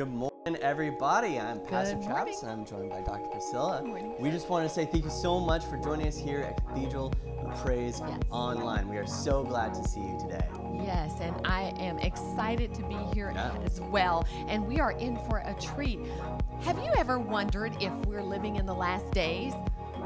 Good morning, everybody. I'm Pastor Good Travis, morning. and I'm joined by Dr. Priscilla. Good morning. We just want to say thank you so much for joining us here at Cathedral of Praise Yes. Online. We are so glad to see you today. Yes, and I am excited to be here Yeah. as well. And we are in for a treat. Have you ever wondered if we're living in the last days?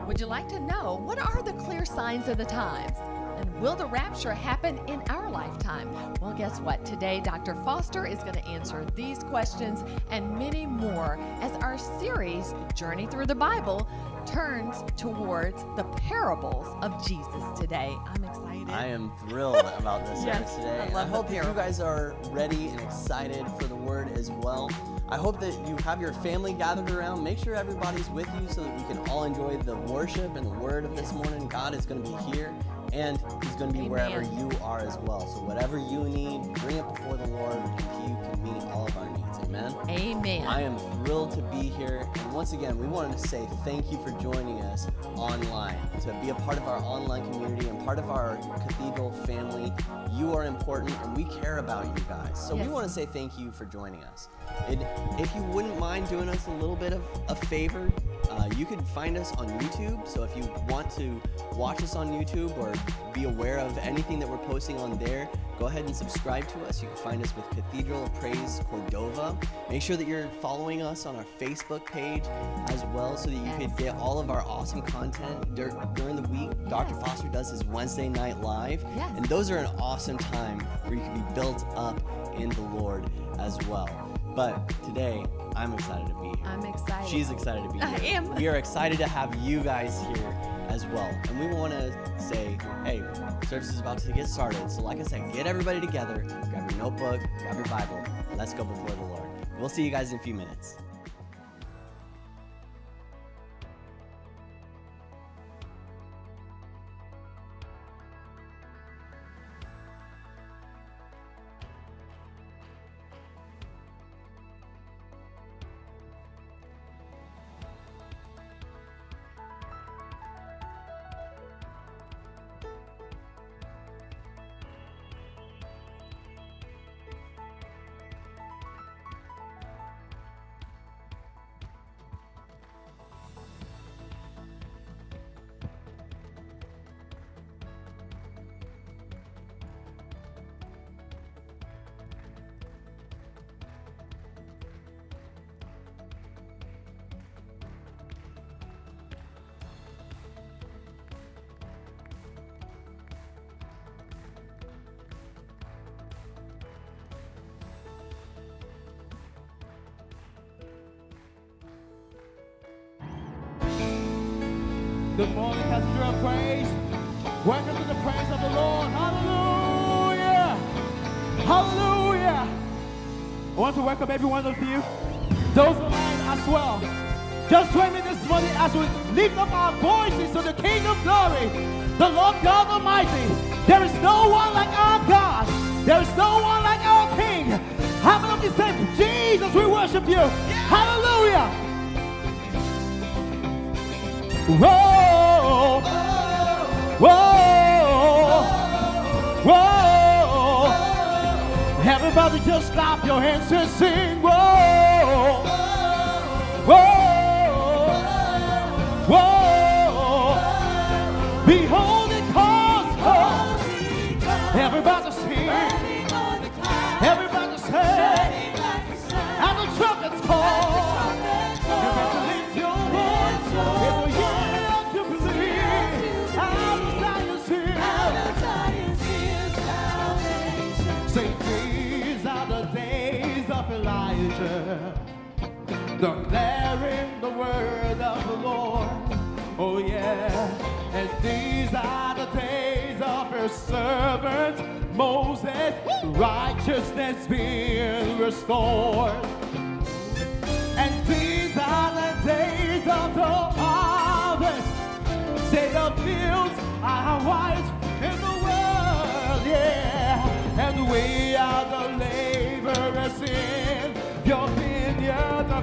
Would you like to know what are the clear signs of the times? And will the rapture happen in our lifetime? Well, guess what? Today, Dr. Foster is going to answer these questions and many more as our series, Journey Through the Bible, turns towards the parables of Jesus today. I'm excited. I am thrilled about this Yes, today. I love I hope that you guys are ready and excited for the word as well. I hope that you have your family gathered around. Make sure everybody's with you so that we can all enjoy the worship and the word of this morning. God is going to be here and He's going to be Amen. wherever you are as well. So, whatever you need, bring it before the Lord, and He can meet all of our needs. Amen. Amen. I am thrilled to be here. And once again, we wanted to say thank you for joining us online, to be a part of our online community and part of our cathedral family. You are important and we care about you guys. So we want to say thank you for joining us. And if you wouldn't mind doing us a little bit of a favor, uh, you can find us on YouTube. So if you want to watch us on YouTube or be aware of anything that we're posting on there, go ahead and subscribe to us. You can find us with Cathedral of Praise Cordova. Make sure that you're following us on our Facebook page as well so that you could Yes. get all of our awesome content dur- during the week. Dr. Foster does his Wednesday night live. Yes. And those are an awesome time where you can be built up in the Lord as well. But today, I'm excited to be here. I'm excited. She's excited to be here. I am. We are excited to have you guys here as well. And we want to say, hey, service is about to get started. So, like I said, get everybody together, grab your notebook, grab your Bible. Let's go before the Lord. We'll see you guys in a few minutes. Good morning, Cathedral of Praise. Welcome to the praise of the Lord. Hallelujah. Hallelujah. I want to welcome every one of you, those online as well. Just join me this morning as we lift up our voices to the King of Glory, the Lord God Almighty. There is no one like our God. There is no one like our King. How many of you say, Jesus, we worship you? Hallelujah. Whoa, Everybody just clap your hands and sing. Whoa, Moses, righteousness being restored. And these are the days of the harvest. Say the fields are white in the world, yeah. And we are the laborers in your vineyard, the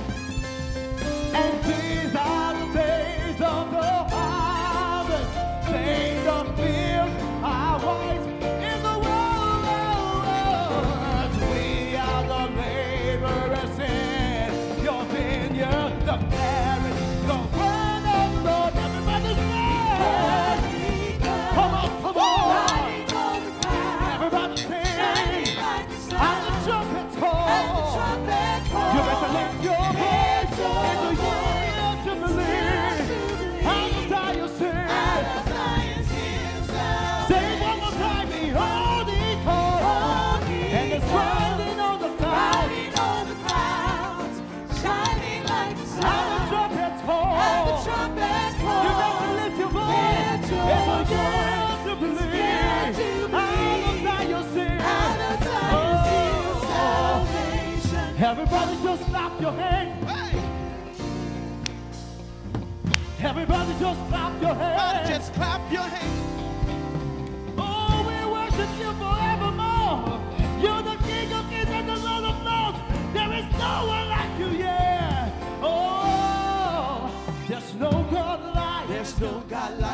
Fears of the harvest, of fears clap your hands. Everybody just clap your hands. Just clap your hands. Oh, we worship you forevermore. You're the King of Kings and the Lord of Lords. There is no one like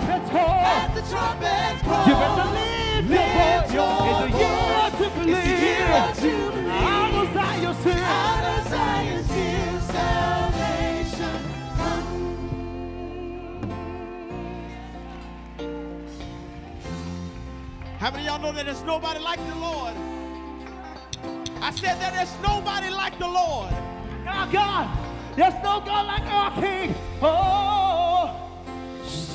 Trumpets call. As the trumpets call. You better lift your Lift voice. your It's a year to It's a year believe. to believe. Out of Zion sing. Out of Zion's hill salvation comes. How many of y'all know that there's nobody like the Lord? I said that there's nobody like the Lord. Our God, there's no God like our King. Oh,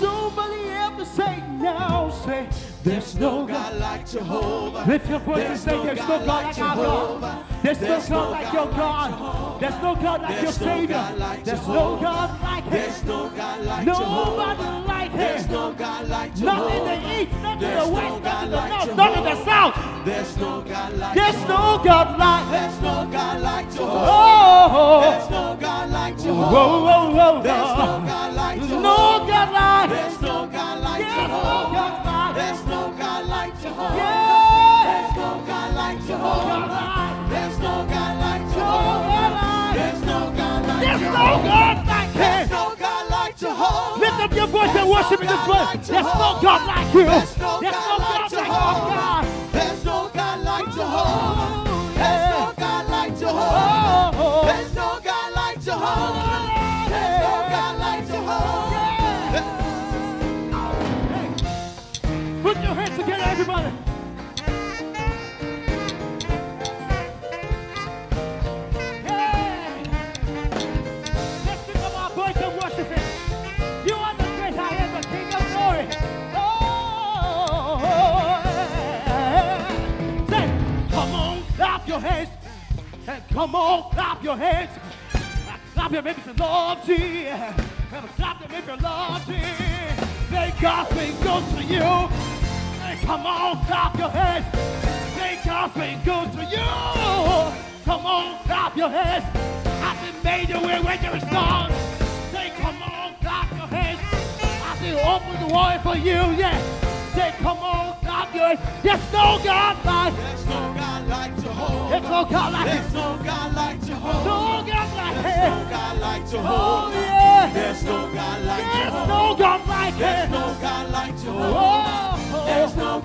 somebody to say now, say, there's no God. like Jehovah. Lift your voice and say, there's no God like our God. Jehovah. There's no God like your God. There's no God like your Savior. There's no God like There's Him. no God like Nobody Jehovah. like There's Him. no God like Not in the east, not in the west, not in the north, not in the south. There's no God like There's no God like There's no God like Jehovah. Oh, There's no God like Jehovah. There's no. God like There's no God like There's no God like There's no Jehovah. God like There's no God like Jehovah. There's no God like Jehovah. There's no God like Jehovah. There's no God like There's no God like There's no God like Jehovah. Lift up your voice and worship in this place. There's no God like you. There's no God like God like our Jehovah. Glory. Oh, yeah. Say, come on, clap your hands. And come on, clap your hands. If you love Jesus. Clap them if you love Jesus. Say God's been to you. Come on, clap your hands. Say God's been good to you. Come on, clap your hands. I've been made a way where there is none. Say, come on, clap your hands. I say, open the way for you, yeah. Say, come on, clap good. Yes, no God like. There's no God like Jehovah. There's no God like There's no God like Jehovah. No God like There's no. God like Oh yeah. There's no God like There's no God like There's no God like oh, Jehovah.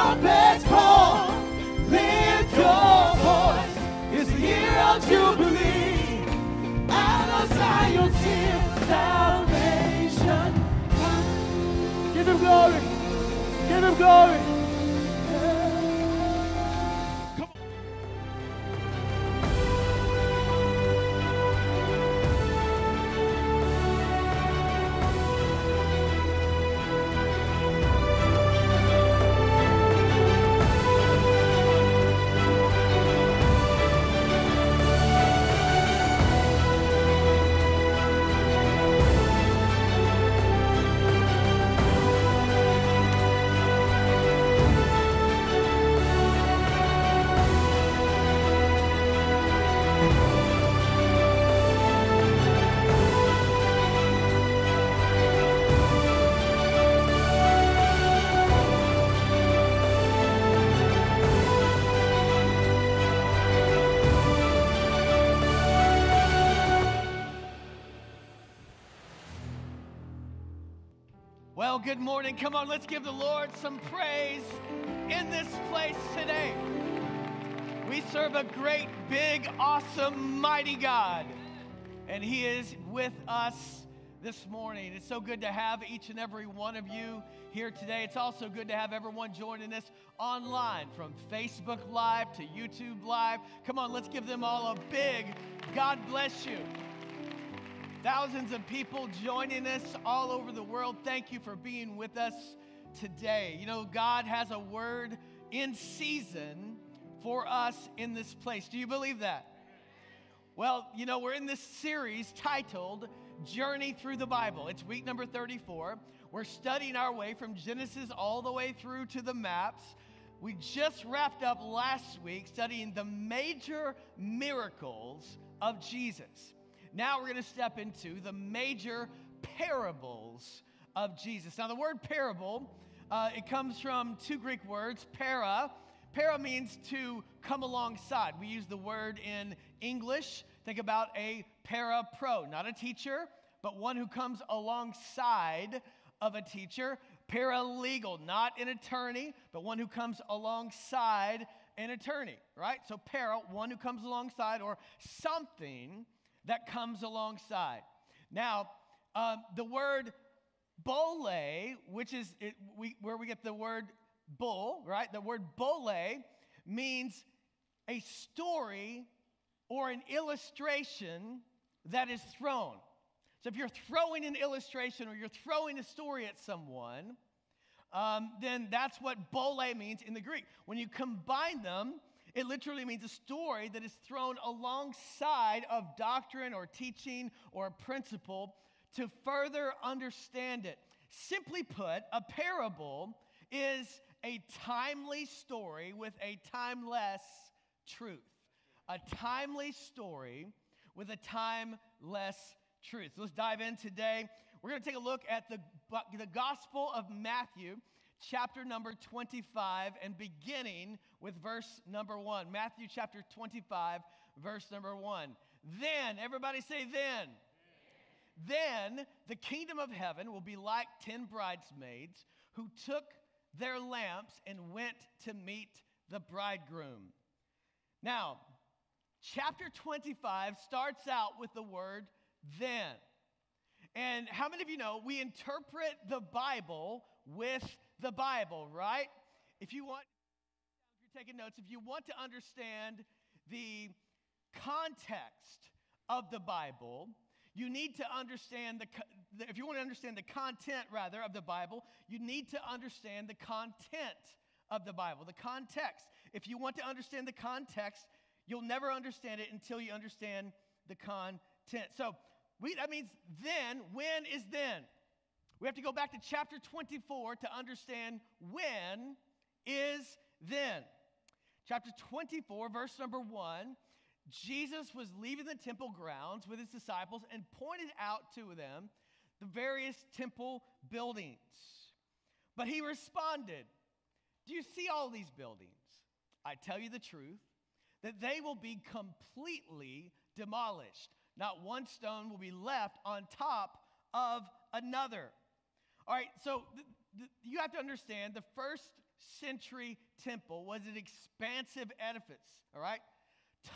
Trumpets call, lift your voice. It's the year of Jubilee. Out of Zion's hill, salvation. Give him glory. Give him glory. Well, good morning. Come on, let's give the Lord some praise in this place today. We serve a great, big, awesome, mighty God, and He is with us this morning. It's so good to have each and every one of you here today. It's also good to have everyone joining us online from Facebook Live to YouTube Live. Come on, let's give them all a big God bless you. Thousands of people joining us all over the world. Thank you for being with us today. You know, God has a word in season for us in this place. Do you believe that? Well, you know, we're in this series titled Journey Through the Bible. It's week number 34. We're studying our way from Genesis all the way through to the maps. We just wrapped up last week studying the major miracles of Jesus. Now we're going to step into the major parables of Jesus. Now, the word parable, uh, it comes from two Greek words, para. Para means to come alongside. We use the word in English. Think about a para pro, not a teacher, but one who comes alongside of a teacher. Paralegal, not an attorney, but one who comes alongside an attorney, right? So para, one who comes alongside or something that comes alongside. Now, um, the word bole, which is it, we, where we get the word bull, right? The word bole means a story or an illustration that is thrown. So if you're throwing an illustration or you're throwing a story at someone, um, then that's what bole means in the Greek. When you combine them, it literally means a story that is thrown alongside of doctrine or teaching or principle to further understand it. Simply put, a parable is a timely story with a timeless truth. A timely story with a timeless truth. So let's dive in today. We're going to take a look at the, the Gospel of Matthew, chapter number 25, and beginning with verse number 1. Matthew chapter 25, verse number 1. Then, everybody say, then. Then the kingdom of heaven will be like ten bridesmaids who took their lamps and went to meet the bridegroom. Now, chapter 25 starts out with the word then. And how many of you know we interpret the Bible with the Bible, right? If you want, if you're taking notes, if you want to understand the context of the Bible, you need to understand the, if you want to understand the content, rather, of the Bible, you need to understand the content of the Bible, the context. If you want to understand the context, you'll never understand it until you understand the content. So we, that means then, when is then? We have to go back to chapter 24 to understand when is then. Chapter 24, verse number 1 Jesus was leaving the temple grounds with his disciples and pointed out to them the various temple buildings. But he responded, Do you see all these buildings? I tell you the truth, that they will be completely demolished. Not one stone will be left on top of another. All right, so th- th- you have to understand the first century temple was an expansive edifice, all right?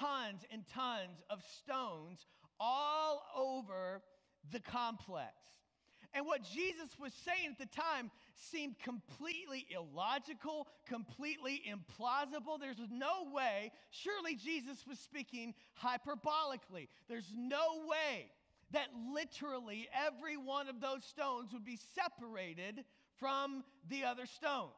Tons and tons of stones all over the complex. And what Jesus was saying at the time seemed completely illogical, completely implausible. There's no way, surely Jesus was speaking hyperbolically. There's no way that literally every one of those stones would be separated from the other stones.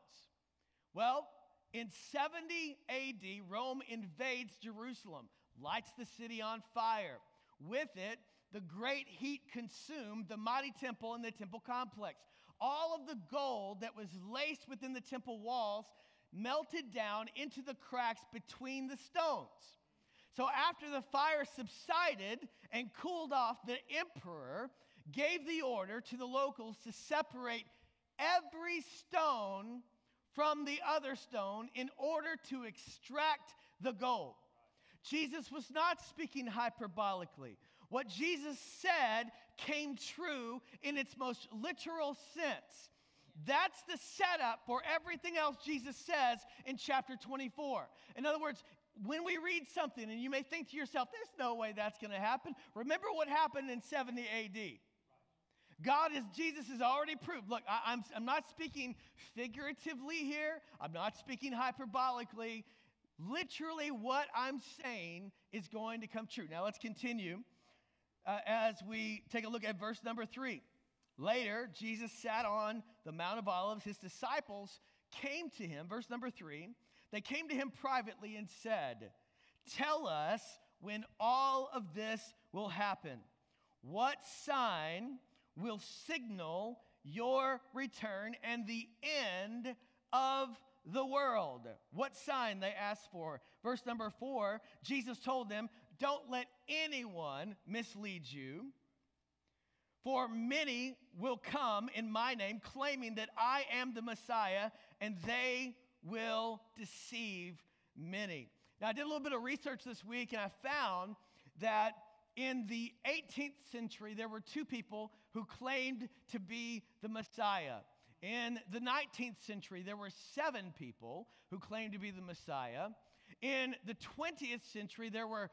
Well, in 70 AD, Rome invades Jerusalem, lights the city on fire. With it, the great heat consumed the mighty temple and the temple complex. All of the gold that was laced within the temple walls melted down into the cracks between the stones. So, after the fire subsided and cooled off, the emperor gave the order to the locals to separate every stone from the other stone in order to extract the gold. Jesus was not speaking hyperbolically. What Jesus said came true in its most literal sense. That's the setup for everything else Jesus says in chapter 24. In other words, when we read something and you may think to yourself, there's no way that's going to happen, remember what happened in 70 AD. God is, Jesus has already proved. Look, I, am I'm, I'm not speaking figuratively here, I'm not speaking hyperbolically. Literally, what I'm saying is going to come true. Now, let's continue uh, as we take a look at verse number three. Later, Jesus sat on the Mount of Olives. His disciples came to him, verse number three. They came to him privately and said, Tell us when all of this will happen. What sign will signal your return and the end of the world. What sign they asked for. Verse number four, Jesus told them, Don't let anyone mislead you. For many will come in my name, claiming that I am the Messiah, and they will deceive many. Now, I did a little bit of research this week, and I found that in the 18th century, there were two people who claimed to be the Messiah. In the 19th century, there were seven people who claimed to be the Messiah. In the 20th century, there were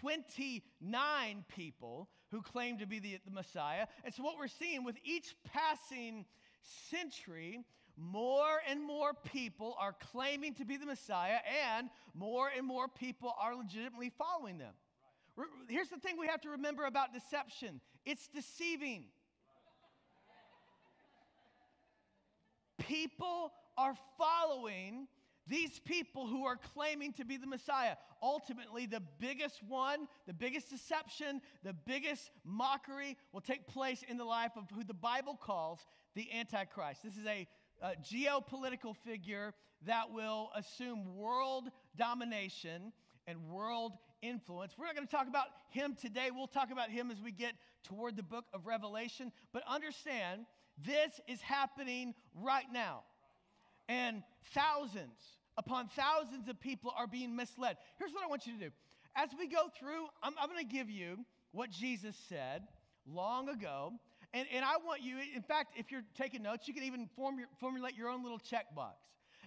29 people who claimed to be the, the Messiah. And so, what we're seeing with each passing century, more and more people are claiming to be the Messiah, and more and more people are legitimately following them. Here's the thing we have to remember about deception it's deceiving. People are following these people who are claiming to be the Messiah. Ultimately, the biggest one, the biggest deception, the biggest mockery will take place in the life of who the Bible calls the Antichrist. This is a, a geopolitical figure that will assume world domination and world influence. We're not going to talk about him today. We'll talk about him as we get toward the book of Revelation. But understand, this is happening right now. And thousands upon thousands of people are being misled. Here's what I want you to do. As we go through, I'm, I'm going to give you what Jesus said long ago. And, and I want you, in fact, if you're taking notes, you can even form your, formulate your own little checkbox.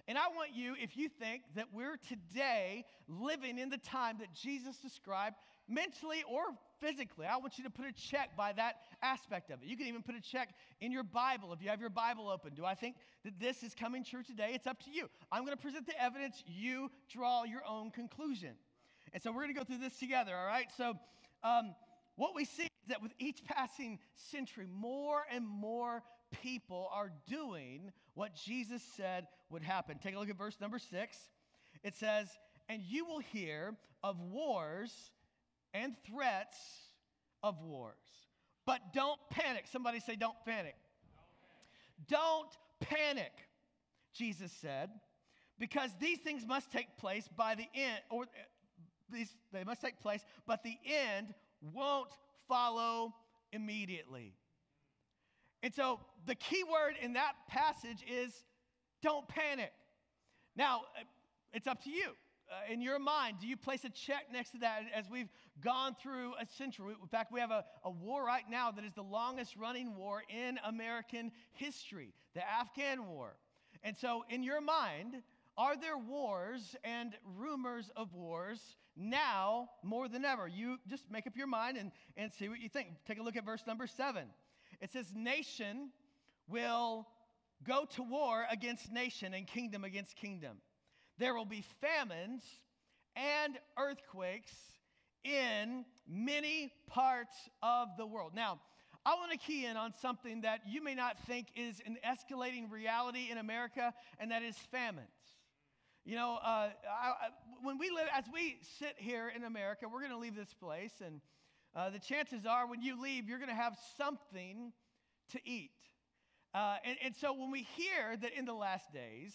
And I want you, if you think that we're today living in the time that Jesus described, mentally or physically. I want you to put a check by that aspect of it. You can even put a check in your Bible if you have your Bible open. Do I think that this is coming true today? It's up to you. I'm going to present the evidence. You draw your own conclusion. And so we're going to go through this together, all right? So, um, what we see is that with each passing century, more and more people are doing what Jesus said would happen. Take a look at verse number six. It says, And you will hear of wars and threats of wars. But don't panic. Somebody say, Don't panic. Don't panic, Jesus said, because these things must take place by the end, or eh, these, they must take place, but the end won't follow immediately. And so the key word in that passage is don't panic. Now, it's up to you. Uh, in your mind, do you place a check next to that as we've gone through a century? In fact, we have a, a war right now that is the longest running war in American history, the Afghan War. And so, in your mind, are there wars and rumors of wars now more than ever? You just make up your mind and, and see what you think. Take a look at verse number seven. It says, Nation will go to war against nation and kingdom against kingdom. There will be famines and earthquakes in many parts of the world. Now, I want to key in on something that you may not think is an escalating reality in America, and that is famines. You know, uh, I, I, when we live, as we sit here in America, we're going to leave this place, and uh, the chances are when you leave, you're going to have something to eat. Uh, and, and so when we hear that in the last days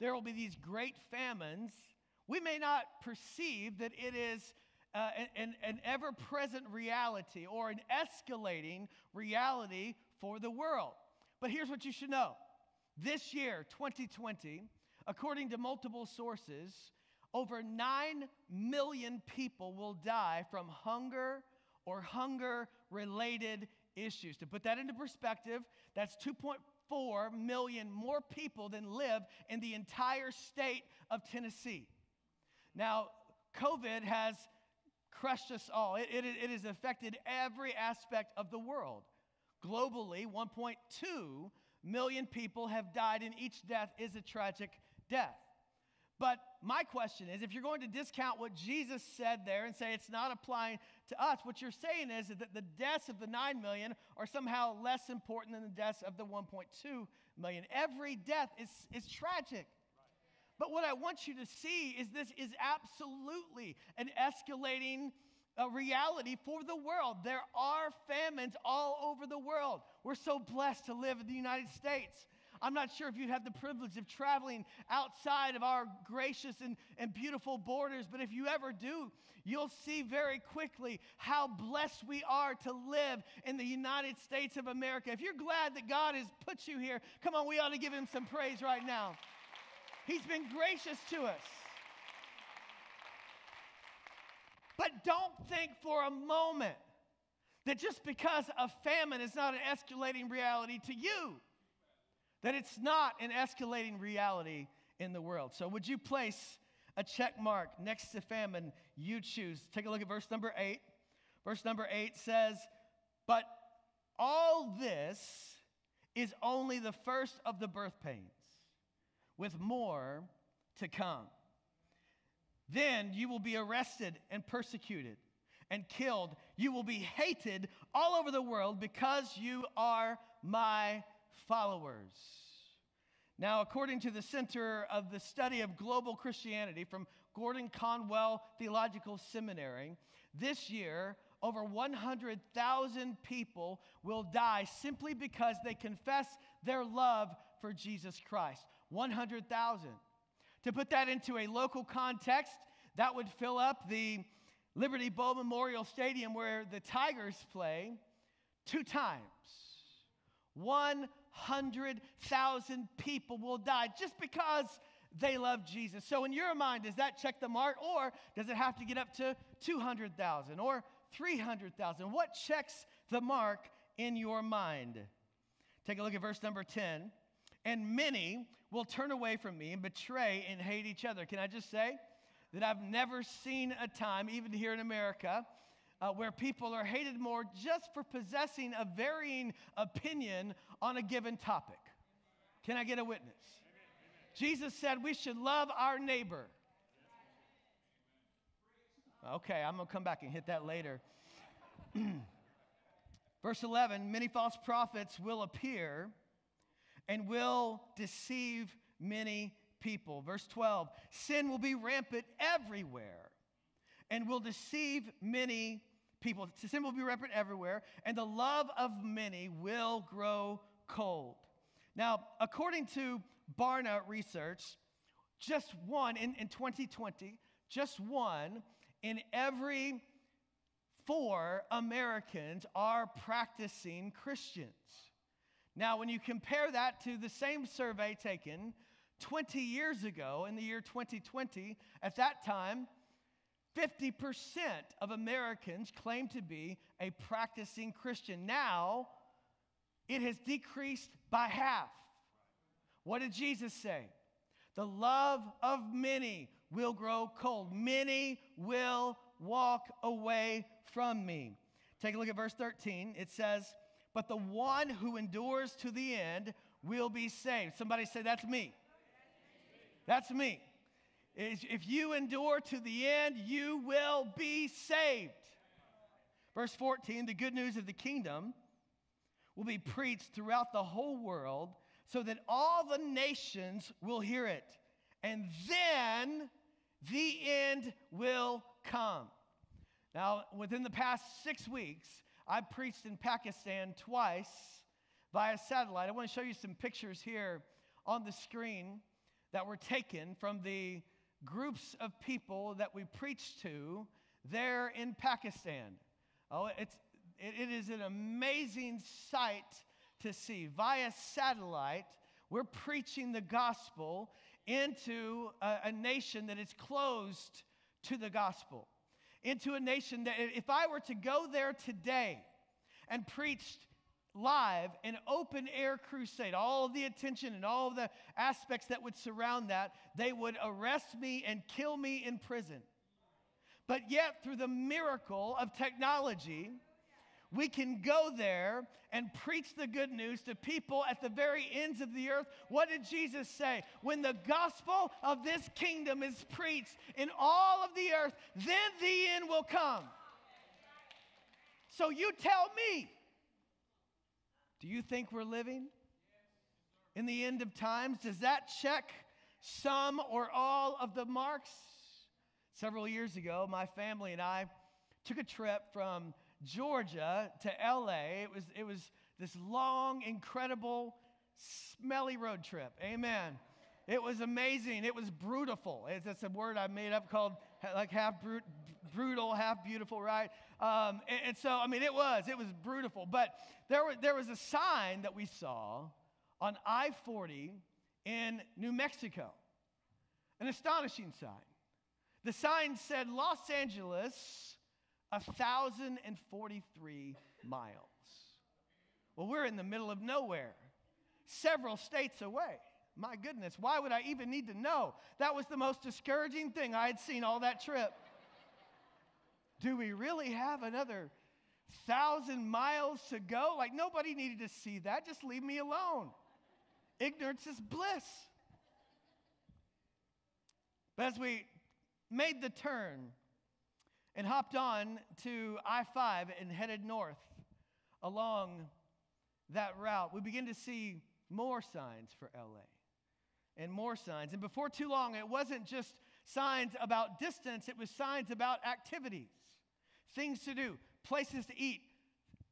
there will be these great famines, we may not perceive that it is uh, an, an ever present reality or an escalating reality for the world. But here's what you should know this year, 2020, According to multiple sources, over 9 million people will die from hunger or hunger related issues. To put that into perspective, that's 2.4 million more people than live in the entire state of Tennessee. Now, COVID has crushed us all, it, it, it has affected every aspect of the world. Globally, 1.2 million people have died, and each death is a tragic death. But my question is if you're going to discount what Jesus said there and say it's not applying to us, what you're saying is that the deaths of the 9 million are somehow less important than the deaths of the 1.2 million. Every death is, is tragic. But what I want you to see is this is absolutely an escalating uh, reality for the world. There are famines all over the world. We're so blessed to live in the United States. I'm not sure if you've the privilege of traveling outside of our gracious and, and beautiful borders, but if you ever do, you'll see very quickly how blessed we are to live in the United States of America. If you're glad that God has put you here, come on, we ought to give him some praise right now. He's been gracious to us. But don't think for a moment that just because a famine is not an escalating reality to you, that it's not an escalating reality in the world. So, would you place a check mark next to famine you choose? Take a look at verse number eight. Verse number eight says, But all this is only the first of the birth pains, with more to come. Then you will be arrested and persecuted and killed. You will be hated all over the world because you are my followers. Now, according to the Center of the Study of Global Christianity from Gordon Conwell Theological Seminary, this year, over 100,000 people will die simply because they confess their love for Jesus Christ. 100,000. To put that into a local context, that would fill up the Liberty Bowl Memorial Stadium where the Tigers play two times. 100,000 people will die just because they love Jesus. So, in your mind, does that check the mark, or does it have to get up to 200,000 or 300,000? What checks the mark in your mind? Take a look at verse number 10. And many will turn away from me and betray and hate each other. Can I just say? that I've never seen a time, even here in America, uh, where people are hated more just for possessing a varying opinion on a given topic. Can I get a witness? Jesus said we should love our neighbor. Okay, I'm going to come back and hit that later. Verse 11 Many false prophets will appear and will deceive many people. Verse 12 Sin will be rampant everywhere and will deceive many people. Sin will be rampant everywhere, and the love of many will grow cold. Now, according to Barna research, just one in, in 2020, just one in every four Americans are practicing Christians. Now, when you compare that to the same survey taken 20 years ago in the year 2020, at that time, 50% of Americans claim to be a practicing Christian. Now, it has decreased by half. What did Jesus say? The love of many will grow cold. Many will walk away from me. Take a look at verse 13. It says, But the one who endures to the end will be saved. Somebody say, That's me. That's me. If you endure to the end, you will be saved. Verse 14 the good news of the kingdom will be preached throughout the whole world so that all the nations will hear it. And then the end will come. Now, within the past six weeks, I preached in Pakistan twice via satellite. I want to show you some pictures here on the screen that were taken from the groups of people that we preach to there in Pakistan. Oh, it's, it, it is an amazing sight to see. Via satellite, we're preaching the gospel into a, a nation that is closed to the gospel, into a nation that if I were to go there today and preached live an open air crusade, all of the attention and all of the aspects that would surround that, they would arrest me and kill me in prison. But yet, through the miracle of technology, we can go there and preach the good news to people at the very ends of the earth. What did Jesus say? When the gospel of this kingdom is preached in all of the earth, then the end will come. So you tell me, do you think we're living in the end of times? Does that check some or all of the marks? Several years ago, my family and I took a trip from Georgia to LA. It was, it was this long, incredible, smelly road trip. Amen. It was amazing. It was brutal. It's a word I made up called like half brut, brutal, half beautiful, right? Um, and, and, so, I mean, it was. It was brutal. But there, were, there was a sign that we saw on I 40 in New Mexico, an astonishing sign. The sign said Los Angeles, 1,043 miles. Well, we're in the middle of nowhere, several states away. My goodness, why would I even need to know? That was the most discouraging thing I had seen all that trip. Do we really have another thousand miles to go? Like, nobody needed to see that. Just leave me alone. Ignorance is bliss. But as we made the turn and hopped on to I 5 and headed north along that route, we begin to see more signs for LA and more signs. And before too long, it wasn't just signs about distance, it was signs about activities, things to do, places to eat,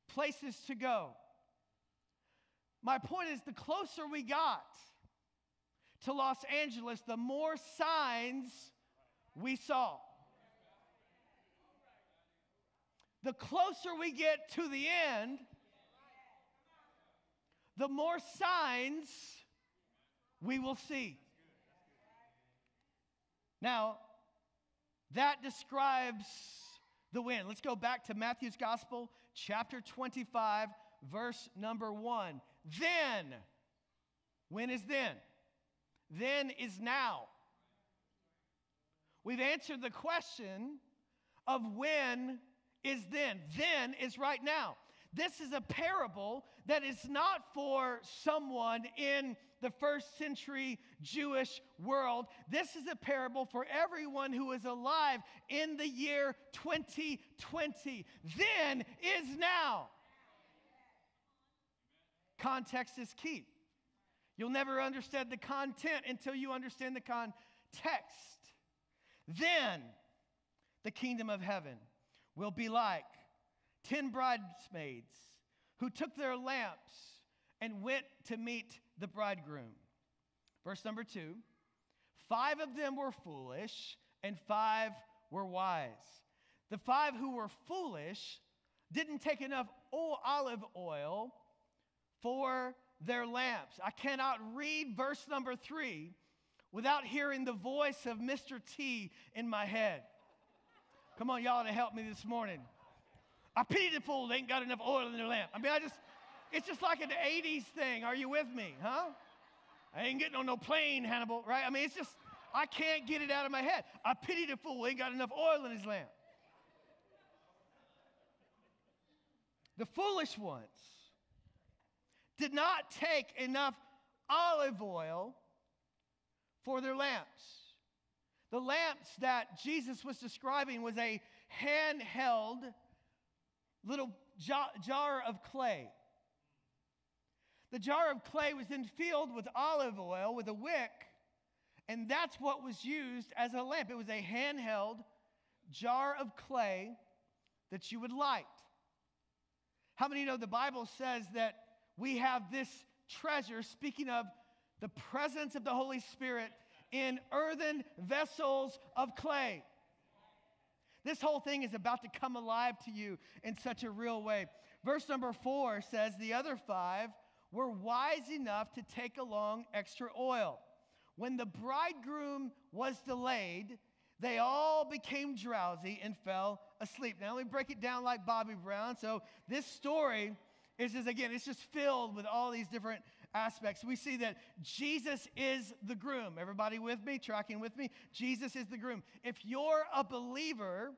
places to go. My point is the closer we got to Los Angeles, the more signs we saw. The closer we get to the end, the more signs we will see. Now, that describes the wind. Let's go back to Matthew's Gospel, chapter 25, verse number 1. Then, when is then? Then is now. we've answered the question of when is then. Then is right now. This is a parable that is not for someone in the first century Jewish world. This is a parable for everyone who is alive in the year 2020. Then is now. Context is key. You'll never understand the content until you understand the context. Then the kingdom of heaven will be like ten bridesmaids who took their lamps and went to meet the bridegroom. Verse number two five of them were foolish, and five were wise. The five who were foolish didn't take enough olive oil for their lamps. I cannot read verse number three without hearing the voice of Mr. T in my head. Come on, y'all, to help me this morning. I pity the fool, they ain't got enough oil in their lamp. I mean, I just, it's just like an 80s thing. Are you with me, huh? I ain't getting on no plane, Hannibal, right? I mean, it's just, I can't get it out of my head. I pity the fool, ain't got enough oil in his lamp. The foolish ones did not take enough olive oil for their lamps. The lamps that Jesus was describing was a handheld little jar of clay. The jar of clay was then filled with olive oil with a wick, and that's what was used as a lamp. It was a handheld jar of clay that you would light. How many know the Bible says that we have this treasure, speaking of the presence of the Holy Spirit, in earthen vessels of clay? This whole thing is about to come alive to you in such a real way. Verse number four says the other five were wise enough to take along extra oil. When the bridegroom was delayed, they all became drowsy and fell asleep. Now, let me break it down like Bobby Brown. So, this story is just, again, it's just filled with all these different aspects. We see that Jesus is the groom. Everybody with me? Tracking with me? Jesus is the groom. If you're a believer,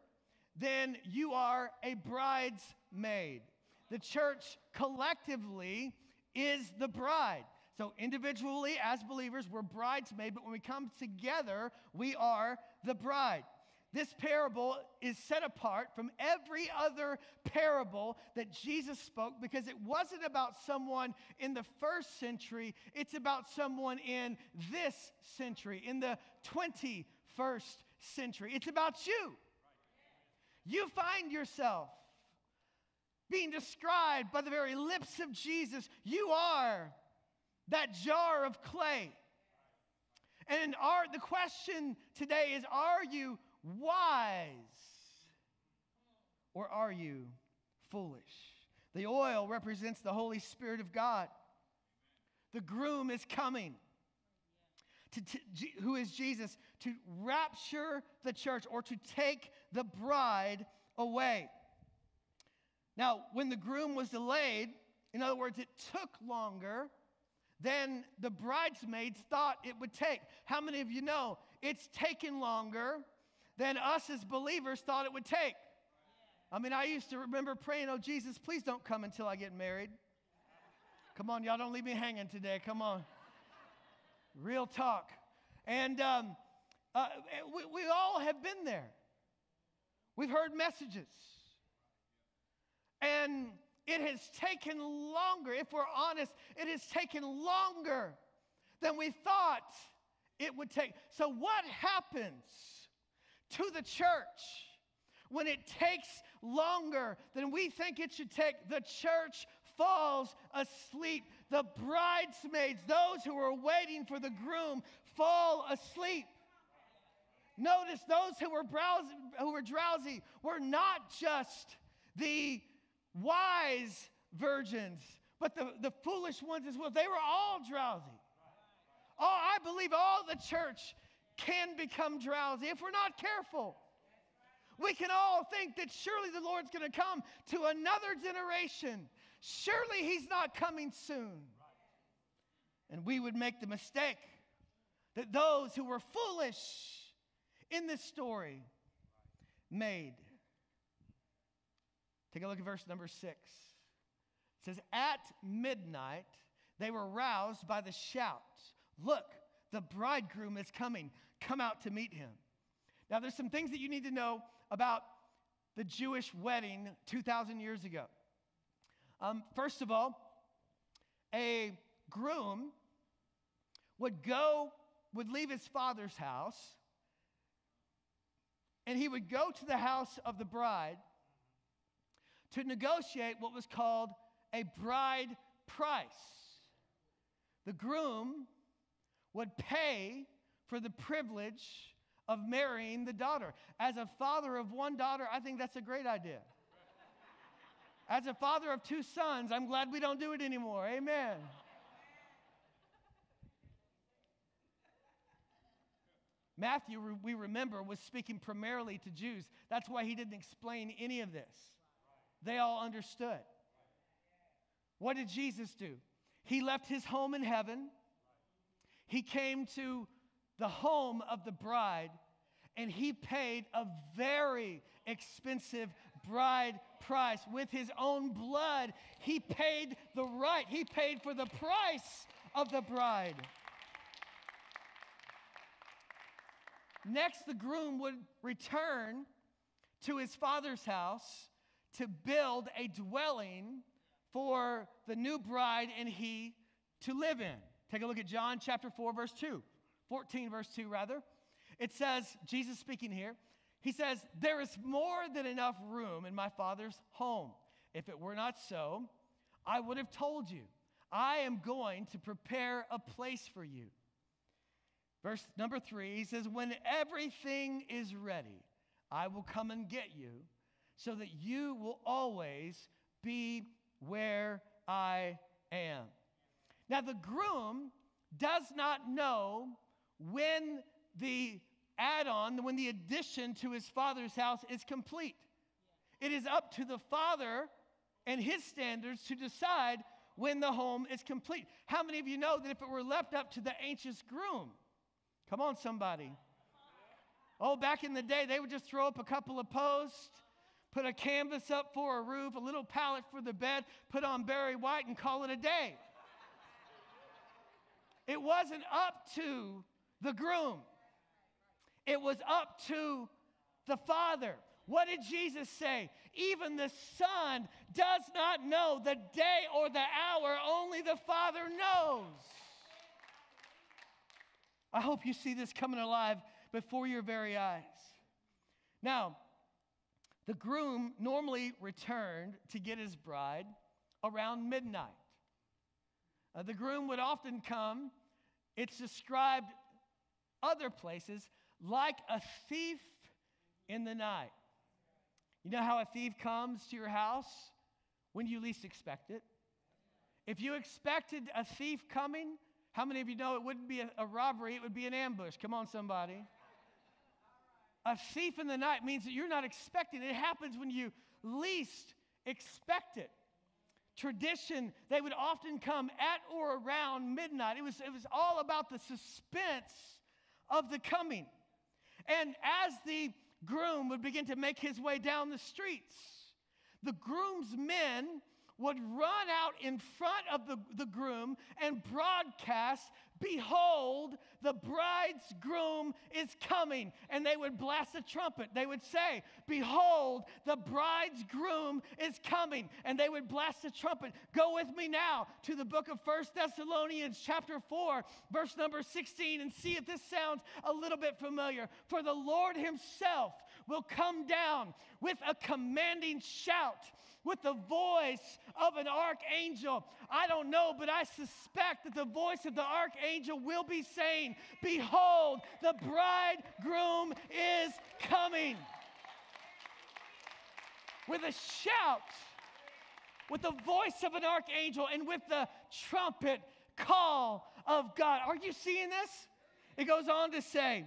then you are a bridesmaid. The church collectively is the bride. So, individually, as believers, we're bridesmaids, but when we come together, we are the bride. This parable is set apart from every other parable that Jesus spoke because it wasn't about someone in the first century, it's about someone in this century, in the 21st century. It's about you. You find yourself being described by the very lips of Jesus. You are that jar of clay. And our, the question today is Are you wise or are you foolish? The oil represents the Holy Spirit of God. The groom is coming. To, to, who is Jesus, to rapture the church or to take the bride away. Now, when the groom was delayed, in other words, it took longer than the bridesmaids thought it would take. How many of you know it's taken longer than us as believers thought it would take. I mean, I used to remember praying, oh, Jesus, please don't come until I get married. Come on, y'all don't leave me hanging today. Come on. Real talk. And um, uh, we, we all have been there. We've heard messages. And it has taken longer, if we're honest, it has taken longer than we thought it would take. So, what happens to the church when it takes longer than we think it should take, the church falls asleep. The bridesmaids, those who are waiting for the groom, fall asleep. Notice those who were, browsy, who were drowsy were not just the wise virgins, but the, the foolish ones as well. They were all drowsy. Oh, I believe all the church can become drowsy if we're not careful. We can all think that surely the Lord's going to come to another generation. Surely He's not coming soon. And we would make the mistake that those who were foolish in this story made. Take a look at verse number six. It says, At midnight, they were roused by the shout Look, the bridegroom is coming. Come out to meet him. Now, there's some things that you need to know about the Jewish wedding 2,000 years ago. Um, first of all, a groom would go, would leave his father's house, and he would go to the house of the bride to negotiate what was called a bride price. The groom would pay for the privilege of marrying the daughter. As a father of one daughter, I think that's a great idea. As a father of two sons, I'm glad we don't do it anymore. Amen. Matthew, we remember, was speaking primarily to Jews. That's why he didn't explain any of this. They all understood. What did Jesus do? He left his home in heaven. He came to the home of the bride, and he paid a very expensive bride price with his own blood. He paid the right, he paid for the price of the bride. Next, the groom would return to his father's house to build a dwelling for the new bride and he to live in. Take a look at John chapter 4, verse 2, 14, verse 2, rather. It says, Jesus speaking here, he says, There is more than enough room in my Father's home. If it were not so, I would have told you, I am going to prepare a place for you. Verse number three, he says, When everything is ready, I will come and get you so that you will always be where I am. Now, the groom does not know when the add on, when the addition to his father's house is complete. It is up to the father and his standards to decide when the home is complete. How many of you know that if it were left up to the anxious groom, come on, somebody. Oh, back in the day, they would just throw up a couple of posts, put a canvas up for a roof, a little pallet for the bed, put on Barry White, and call it a day. It wasn't up to the groom, it was up to the father. What did Jesus say? Even the Son does not know the day or the hour, only the Father knows. I hope you see this coming alive before your very eyes. Now, the groom normally returned to get his bride around midnight. Uh, the groom would often come, it's described other places, like a thief in the night. You know how a thief comes to your house? When you least expect it. If you expected a thief coming, how many of you know it wouldn't be a, a robbery, it would be an ambush? Come on, somebody. A thief in the night means that you're not expecting it. It happens when you least expect it. Tradition, they would often come at or around midnight. It was, it was all about the suspense of the coming. And as the groom would begin to make his way down the streets, the groom's men would run out in front of the, the groom and broadcast, Behold, the bride's groom is coming. And they would blast a trumpet. They would say, Behold, the bride's groom is coming. And they would blast a trumpet. Go with me now to the book of First Thessalonians, chapter 4, verse number 16, and see if this sounds a little bit familiar. For the Lord Himself will come down with a commanding shout, with the voice of an archangel. I don't know, but I suspect that the voice of the archangel will be saying, Behold, the bridegroom is coming. With a shout, with the voice of an archangel, and with the trumpet call of God. Are you seeing this? It goes on to say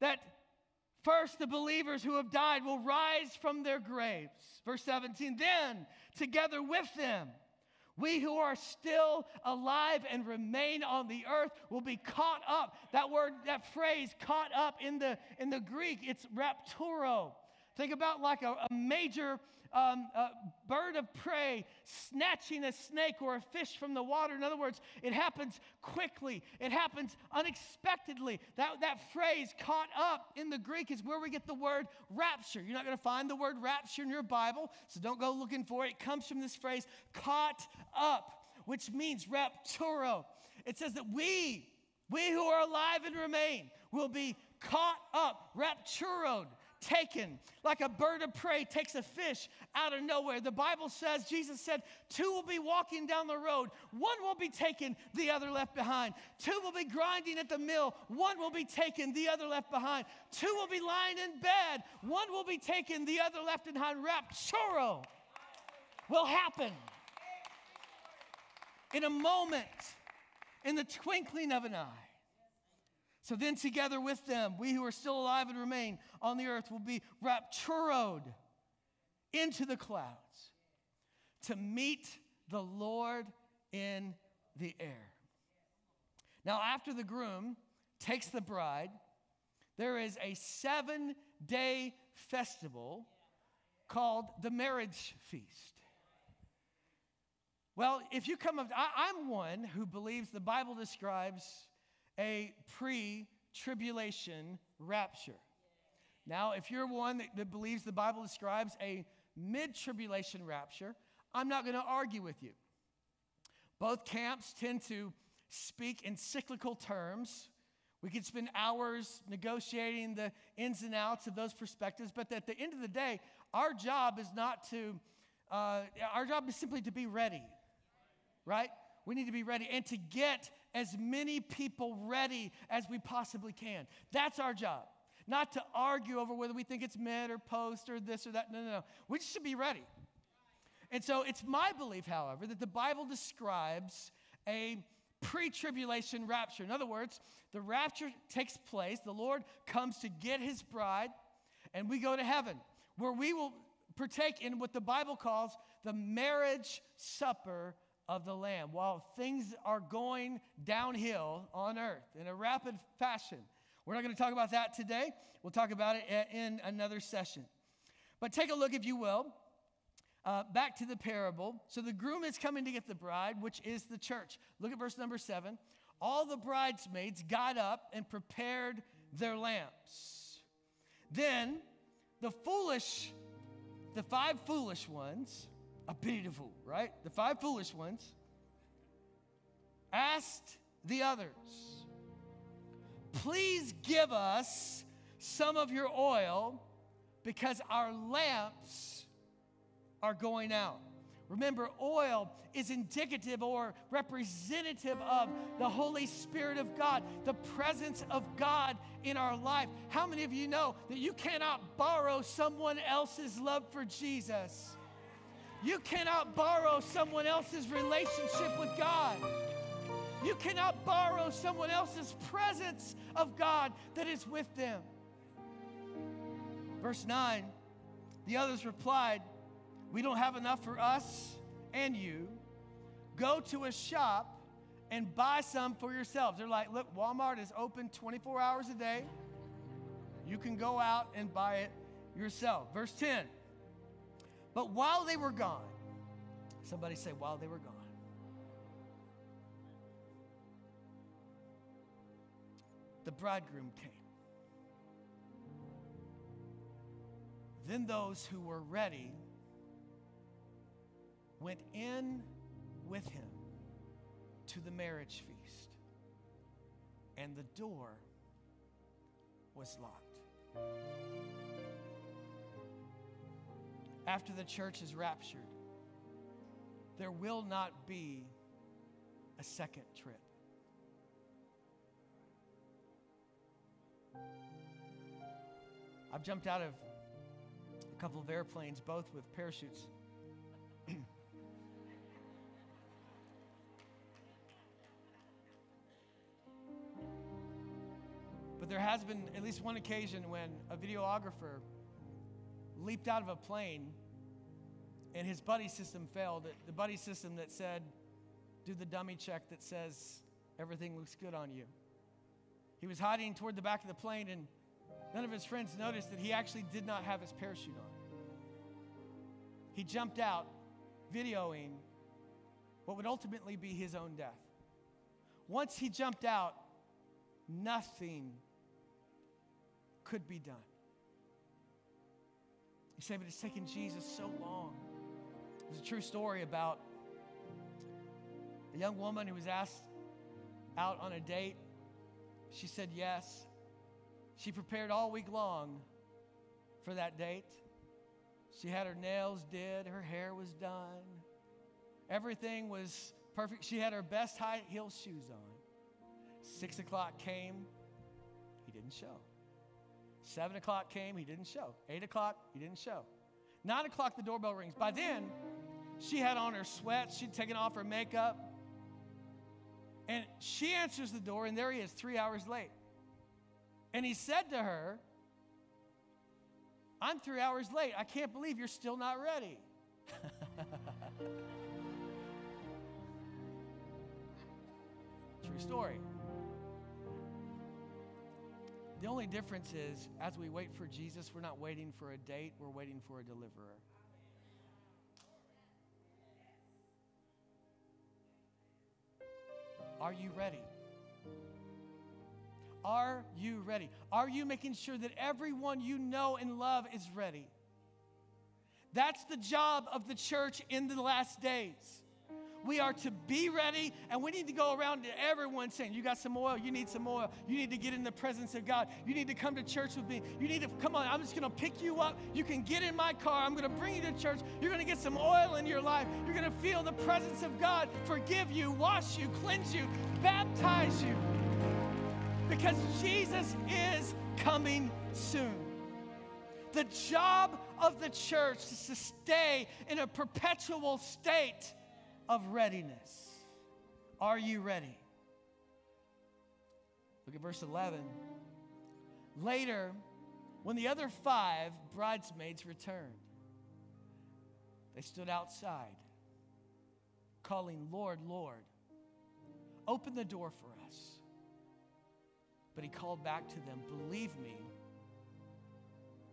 that First, the believers who have died will rise from their graves. Verse 17, then, together with them, We who are still alive and remain on the earth will be caught up. That word, that phrase, caught up in the, in the Greek, it's rapturo. Think about like a, a major um, a bird of prey snatching a snake or a fish from the water. In other words, it happens quickly, it happens unexpectedly. That, that phrase, caught up in the Greek, is where we get the word rapture. You're not going to find the word rapture in your Bible, so don't go looking for it. It comes from this phrase, caught up, which means rapturo. It says that we, we who are alive and remain, will be caught up, rapturoed taken, like a bird of prey takes a fish out of nowhere. The Bible says, Jesus said, two will be walking down the road, one will be taken, the other left behind. Two will be grinding at the mill, one will be taken, the other left behind. Two will be lying in bed, one will be taken, the other left behind. Rapturo will happen in a moment, in the twinkling of an eye. So then, together with them, we who are still alive and remain on the earth will be rapturoed into the clouds to meet the Lord in the air. Now, after the groom takes the bride, there is a seven day festival called the marriage feast. Well, if you come up, I, am one who believes the Bible describes a pre tribulation rapture. Now, if you're one that, that believes the Bible describes a mid tribulation rapture, I'm not going to argue with you. Both camps tend to speak in cyclical terms. We could spend hours negotiating the ins and outs of those perspectives, but at the end of the day, our job is not to, uh, our job is simply to be ready, right? We need to be ready and to get as many people ready as we possibly can. That's our job. Not to argue over whether we think it's mid or post or this or that. No, no, no. We just should be ready. And so it's my belief, however, that the Bible describes a pre tribulation rapture. In other words, the rapture takes place, the Lord comes to get his bride, and we go to heaven, where we will partake in what the Bible calls the marriage supper of the Lamb while things are going downhill on earth in a rapid fashion. We're not going to talk about that today. We'll talk about it in another session. But take a look, if you will, uh, back to the parable. So the groom is coming to get the bride, which is the church. Look at verse number seven. All the bridesmaids got up and prepared their lamps. Then the foolish, the five foolish ones, a beautiful, right? The five foolish ones asked the others, Please give us some of your oil because our lamps are going out. Remember, oil is indicative or representative of the Holy Spirit of God, the presence of God in our life. How many of you know that you cannot borrow someone else's love for Jesus? You cannot borrow someone else's relationship with God. You cannot borrow someone else's presence of God that is with them. Verse 9 the others replied, We don't have enough for us and you. Go to a shop and buy some for yourselves. They're like, Look, Walmart is open 24 hours a day. You can go out and buy it yourself. Verse 10 but while they were gone, somebody say, while they were gone, the bridegroom came. Then those who were ready went in with him to the marriage feast, and the door was locked after the church is raptured, there will not be a second trip. I've jumped out of a couple of airplanes, both with parachutes. but there has been at least one occasion when a videographer leaped out of a plane and his buddy system failed. The buddy system that said, do the dummy check that says everything looks good on you. He was hiding toward the back of the plane, and none of his friends noticed that he actually did not have his parachute on. He jumped out, videoing what would ultimately be his own death. Once he jumped out, nothing could be done. You said, but it's taken Jesus so long. There's a true story about a young woman who was asked out on a date. She said yes. She prepared all week long for that date. She had her nails did, her hair was done, everything was perfect. She had her best high heel shoes on. Six o'clock came, he didn't show. Seven o'clock came, he didn't show. Eight o'clock, he didn't show. Nine o'clock, the doorbell rings. By then, she had on her sweats, she'd taken off her makeup. And she answers the door, and there he is, three hours late. And he said to her, I'm three hours late. I can't believe you're still not ready. True story. The only difference is, as we wait for Jesus, we're not waiting for a date, we're waiting for a deliverer. Are you ready? Are you ready? Are you making sure that everyone you know and love is ready? That's the job of the church in the last days. We are to be ready, and we need to go around to everyone saying, You got some oil, you need some oil, you need to get in the presence of God, you need to come to church with me, you need to come on, I'm just gonna pick you up. You can get in my car, I'm gonna bring you to church, you're gonna get some oil in your life, you're gonna feel the presence of God forgive you, wash you, cleanse you, baptize you. Because Jesus is coming soon. The job of the church is to stay in a perpetual state of readiness. Are you ready? Look at verse 11. Later, when the other five bridesmaids returned, they stood outside, calling, Lord, Lord, open the door for us. But he called back to them, Believe me,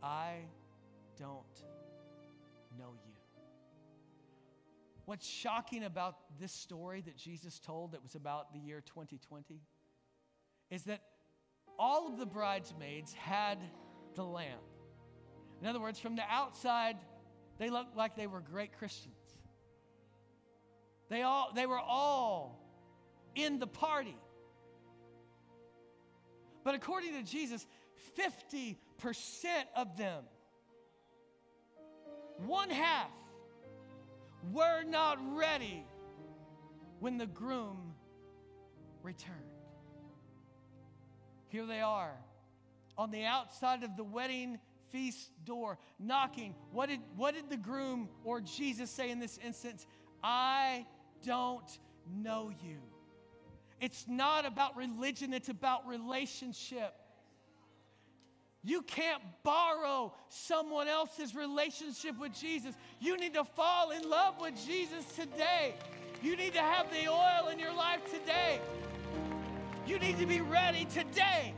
I don't What's shocking about this story that Jesus told that was about the year 2020 is that all of the bridesmaids had the lamp. In other words, from the outside, they looked like they were great Christians. They, all, they were all in the party. But according to Jesus, 50% of them, one half, were not ready when the groom returned. Here they are on the outside of the wedding feast door, knocking. What did, what did the groom or Jesus say in this instance? I don't know you. It's not about religion, it's about relationship. You can't borrow someone else's relationship with Jesus. You need to fall in love with Jesus today. You need to have the oil in your life today. You need to be ready today.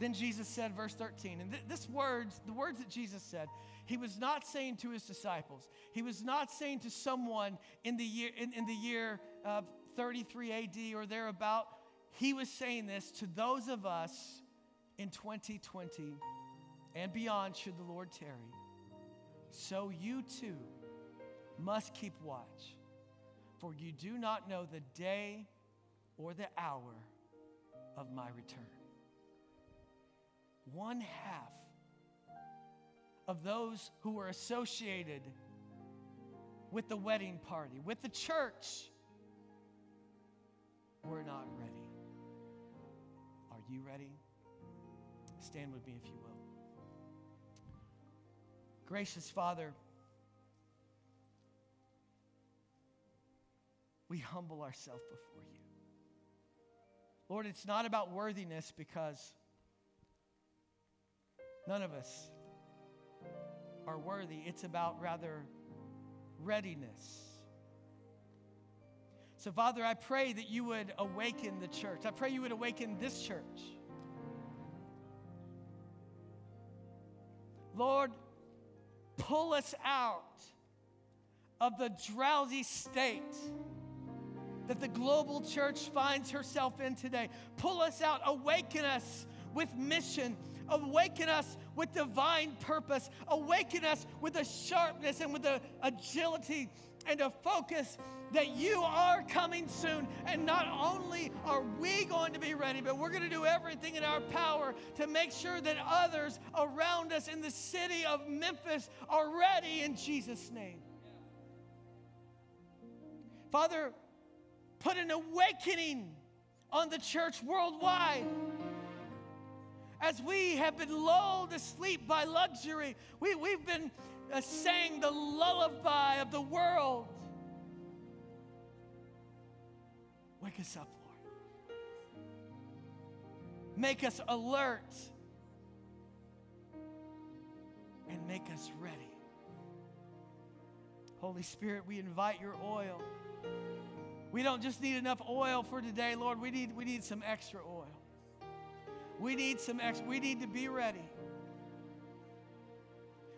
Then Jesus said, verse 13, and th- this words, the words that Jesus said, he was not saying to his disciples. He was not saying to someone in the year in, in the year of 33 AD or thereabout he was saying this to those of us in 2020 and beyond, should the Lord tarry. So you too must keep watch, for you do not know the day or the hour of my return. One half of those who were associated with the wedding party, with the church, were not ready you ready? Stand with me if you will. Gracious Father, we humble ourselves before you. Lord, it's not about worthiness because none of us are worthy. It's about rather readiness. So, Father, I pray that you would awaken the church. I pray you would awaken this church. Lord, pull us out of the drowsy state that the global church finds herself in today. Pull us out, awaken us with mission, awaken us with divine purpose, awaken us with a sharpness and with a agility and a focus that you are coming soon. And not only are we going to be ready, but we're going to do everything in our power to make sure that others around us in the city of Memphis are ready in Jesus' name. Father, put an awakening on the church worldwide. As we have been lulled to sleep by luxury, we, we've been Uh, sang the lullaby of the world. Wake us up, Lord. Make us alert and make us ready. Holy Spirit, we invite your oil. We don't just need enough oil for today, Lord. We need, we need some extra oil. We need some extra. We need to be ready.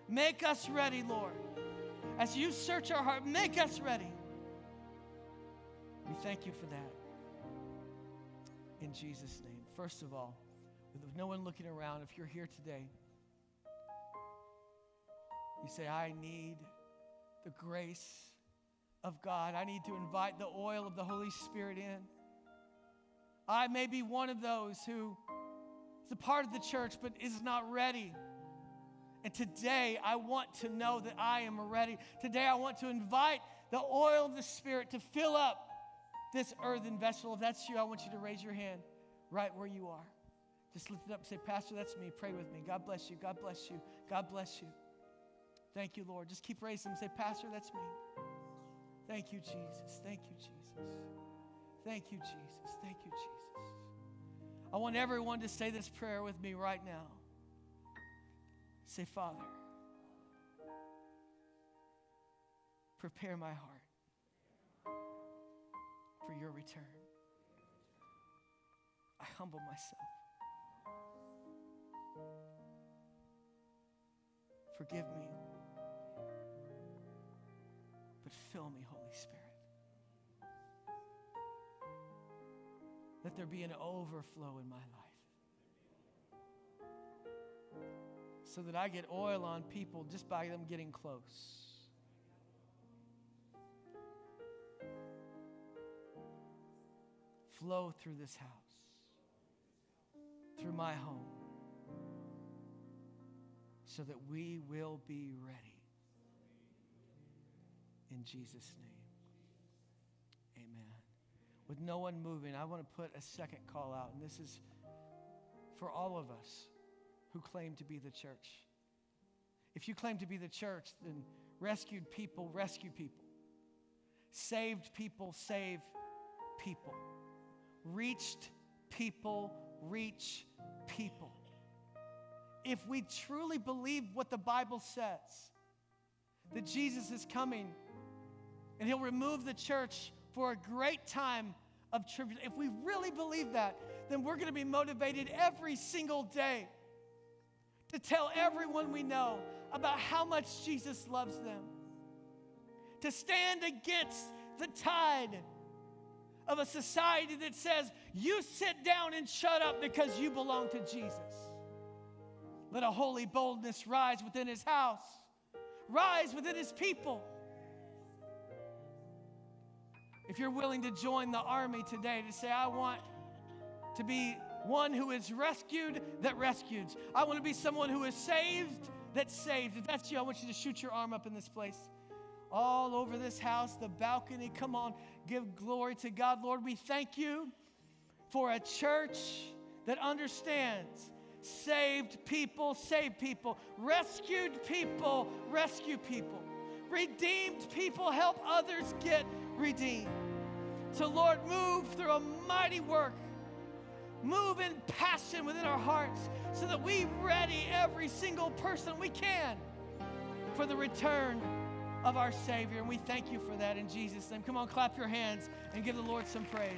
Make us ready, Lord. As you search our heart, make us ready. We thank you for that. In Jesus' name. First of all, with no one looking around, if you're here today, you say, I need the grace of God. I need to invite the oil of the Holy Spirit in. I may be one of those who is a part of the church but is not ready. And today, I want to know that I am ready. Today, I want to invite the oil of the Spirit to fill up this earthen vessel. If that's you, I want you to raise your hand right where you are. Just lift it up and say, Pastor, that's me. Pray with me. God bless you. God bless you. God bless you. Thank you, Lord. Just keep raising them. Say, Pastor, that's me. Thank you, Jesus. Thank you, Jesus. Thank you, Jesus. Thank you, Jesus. I want everyone to say this prayer with me right now. Say, Father, prepare my heart for your return. I humble myself. Forgive me, but fill me, Holy Spirit. Let there be an overflow in my life. So that I get oil on people just by them getting close. Flow through this house, through my home, so that we will be ready. In Jesus' name, amen. With no one moving, I want to put a second call out, and this is for all of us who claim to be the church. If you claim to be the church, then rescued people rescue people, saved people save people, reached people reach people. If we truly believe what the Bible says, that Jesus is coming and he'll remove the church for a great time of tribulation, if we really believe that, then we're going to be motivated every single day to tell everyone we know about how much Jesus loves them, to stand against the tide of a society that says, you sit down and shut up because you belong to Jesus. Let a holy boldness rise within his house, rise within his people. If you're willing to join the army today to say, I want to be one who is rescued that rescues. I want to be someone who is saved that saves. If that's you, I want you to shoot your arm up in this place. All over this house, the balcony. Come on, give glory to God. Lord, we thank you for a church that understands saved people save people, rescued people rescue people, redeemed people help others get redeemed. So, Lord, move through a mighty work move in passion within our hearts so that we ready every single person we can for the return of our Savior. And we thank you for that in Jesus' name. Come on, clap your hands and give the Lord some praise.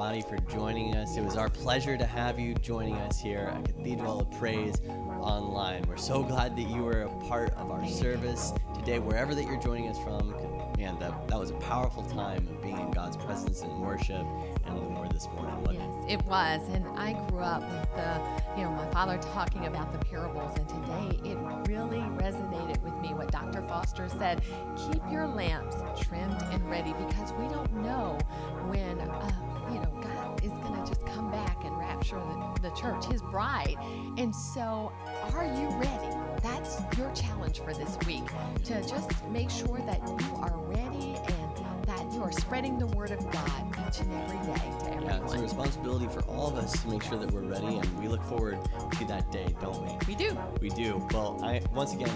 Everybody for joining us. It was our pleasure to have you joining us here at Cathedral of Praise online. We're so glad that you were a part of our service today, wherever that you're joining us from. Man, that, that was a powerful time of being in God's presence and worship and the Lord this morning. it? Yes, it was. And I grew up with the, you know, my father talking about the parables. And today it really resonated with me what Dr. Foster said. Keep your lamps trimmed and ready because we don't know when, uh, and the, the church, his bride. And so, are you ready? That's your challenge for this week to just make sure that you are ready and that you are spreading the word of God each and every day to everyone. Yeah, it's a responsibility for all of us to make sure that we're ready, and we look forward to that day, don't we? We do. We do. Well, I once again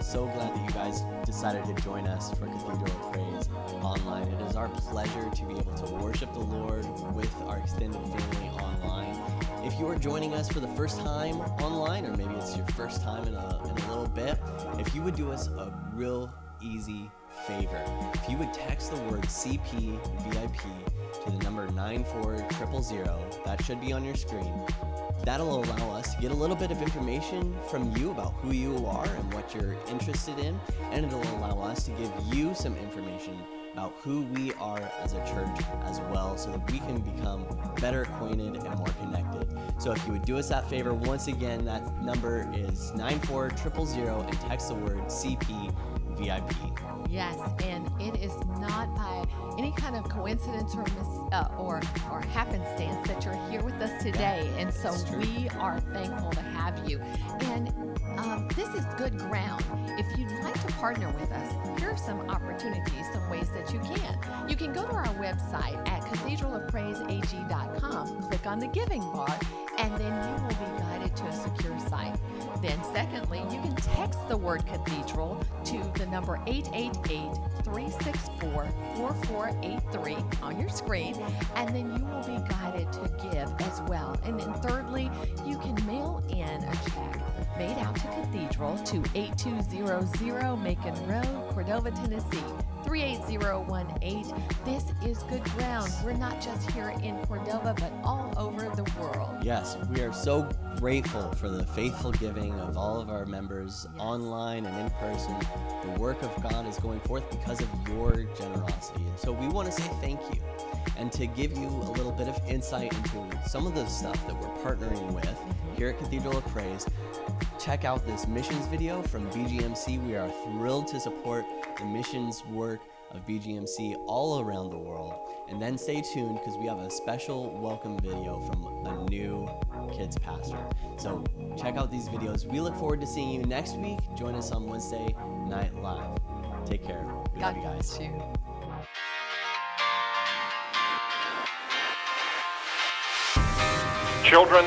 so glad that you guys decided to join us for Cathedral of Praise online. It is our pleasure to be able to worship the Lord with our extended family online. If you are joining us for the first time online, or maybe it's your first time in a, in a little bit, if you would do us a real easy favor, if you would text the word CP VIP to the number 94000, that should be on your screen. That'll allow us to get a little bit of information from you about who you are and what you're interested in, and it'll allow us to give you some information about who we are as a church as well so that we can become better acquainted and more connected. So if you would do us that favor, once again, that number is 94000 and text the word CP VIP. Yes, and it is not by any kind of coincidence or mis- uh, or or happenstance that you're here with us today, and so we are thankful to have you. And um, this is good ground. If you'd like to partner with us, here are some opportunities, some ways that you can. You can go to our website at cathedralofpraiseag.com, click on the giving bar, and then you will be guided to a secure site. Then, secondly, you can text the word cathedral to the number 888 364 4483 on your screen, and then you will be guided to give as well. And then, thirdly, you can mail in a check made out to Cathedral to 8200 Macon Road, Cordova, Tennessee. 38018. This is good ground. We're not just here in Cordova, but all over the world. Yes, we are so grateful for the faithful giving of all of our members online and in person. The work of God is going forth because of your generosity. And so we want to say thank you. And to give you a little bit of insight into some of the stuff that we're partnering with mm-hmm. here at Cathedral of Praise, check out this missions video from BGMC. We are thrilled to support the missions work of BGMC all around the world. And then stay tuned because we have a special welcome video from a new kids pastor. So check out these videos. We look forward to seeing you next week. Join us on Wednesday Night Live. Take care. We love God you guys. bless you. Children,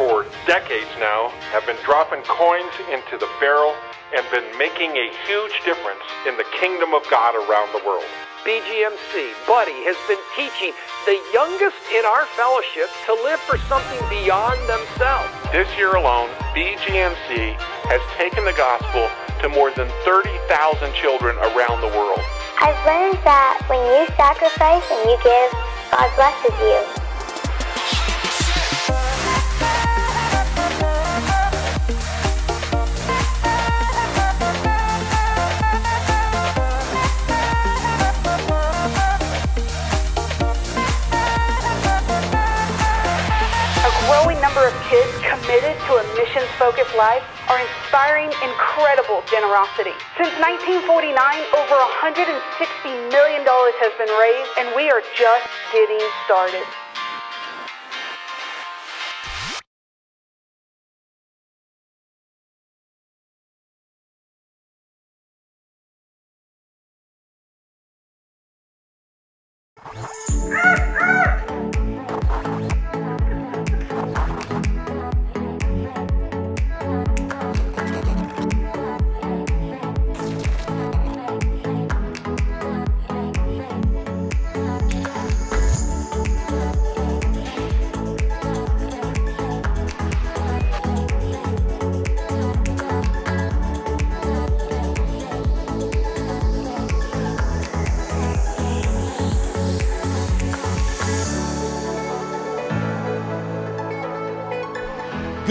for decades now, have been dropping coins into the barrel and been making a huge difference in the kingdom of God around the world. BGMC, Buddy, has been teaching the youngest in our fellowship to live for something beyond themselves. This year alone, BGMC has taken the gospel to more than 30,000 children around the world. I've learned that when you sacrifice and you give, God blesses you. Of kids committed to a missions focused life are inspiring incredible generosity. Since 1949, over $160 million has been raised, and we are just getting started.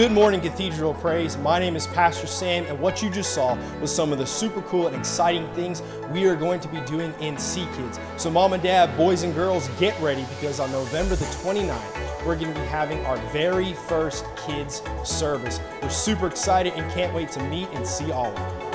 Good morning, Cathedral Praise. My name is Pastor Sam, and what you just saw was some of the super cool and exciting things we are going to be doing in Sea Kids. So, mom and dad, boys and girls, get ready because on November the 29th, we're going to be having our very first kids service. We're super excited and can't wait to meet and see all of you.